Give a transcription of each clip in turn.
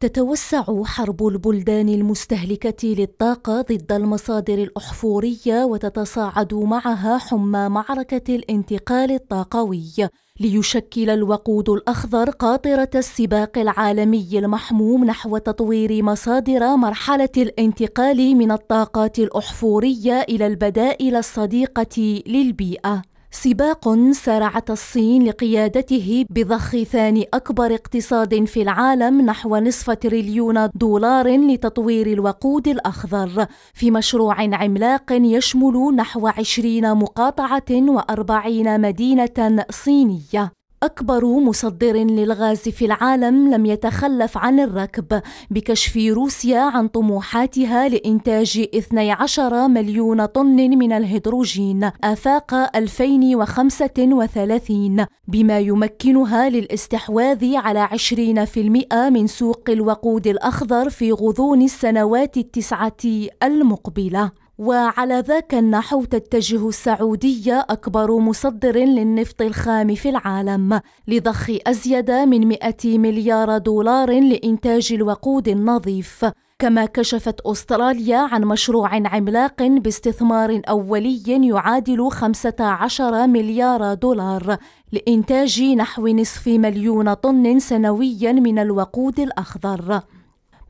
تتوسع حرب البلدان المستهلكة للطاقة ضد المصادر الأحفورية وتتصاعد معها حمى معركة الانتقال الطاقوي ليشكل الوقود الأخضر قاطرة السباق العالمي المحموم نحو تطوير مصادر مرحلة الانتقال من الطاقات الأحفورية إلى البدائل الصديقة للبيئة. سباق سارعت الصين لقيادته بضخ ثاني أكبر اقتصاد في العالم نحو نصف تريليون دولار لتطوير الوقود الأخضر. في مشروع عملاق يشمل نحو عشرين مقاطعة وأربعين مدينة صينية. أكبر مصدر للغاز في العالم لم يتخلف عن الركب بكشف روسيا عن طموحاتها لإنتاج 12 مليون طن من الهيدروجين آفاق 2035 بما يمكنها للاستحواذ على 20% من سوق الوقود الأخضر في غضون السنوات التسعة المقبلة. وعلى ذاك النحو تتجه السعودية أكبر مصدر للنفط الخام في العالم لضخ أزيد من 100 مليار دولار لإنتاج الوقود النظيف. كما كشفت أستراليا عن مشروع عملاق باستثمار أولي يعادل 15 مليار دولار لإنتاج نحو نصف مليون طن سنويا من الوقود الأخضر.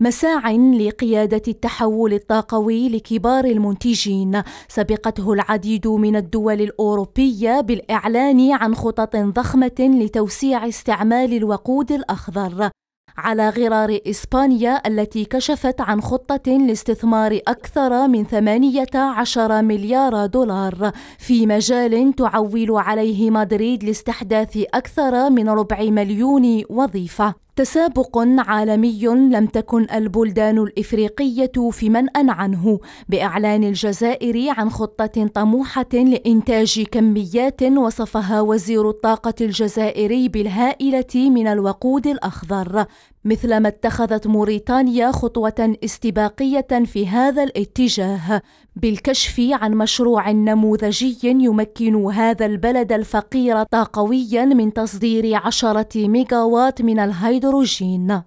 مساع لقيادة التحول الطاقوي لكبار المنتجين. سبقته العديد من الدول الأوروبية بالإعلان عن خطط ضخمة لتوسيع استعمال الوقود الأخضر. على غرار إسبانيا التي كشفت عن خطة لاستثمار أكثر من 18 مليار دولار. في مجال تعول عليه مدريد لاستحداث أكثر من ربع مليون وظيفة. تسابق عالمي لم تكن البلدان الإفريقية في منأ عنه بإعلان الجزائر عن خطة طموحة لإنتاج كميات وصفها وزير الطاقة الجزائري بالهائلة من الوقود الأخضر. مثلما اتخذت موريتانيا خطوة استباقية في هذا الاتجاه بالكشف عن مشروع نموذجي يمكن هذا البلد الفقير طاقويا من تصدير عشرة ميجاوات من الهيدروجين.